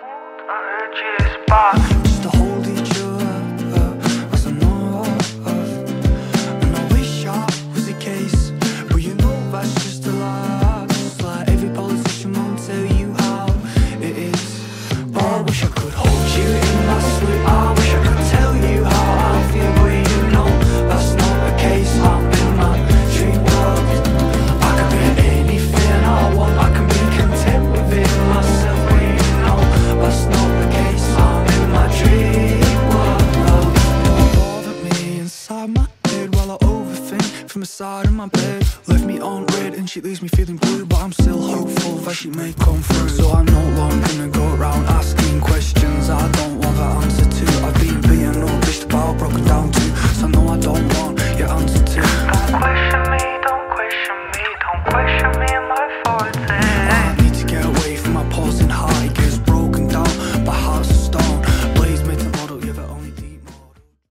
I heard you spot. all overthink from the side of my bed Left me on red and she leaves me feeling blue But I'm still hopeful that she may come through So I'm no longer gonna go right.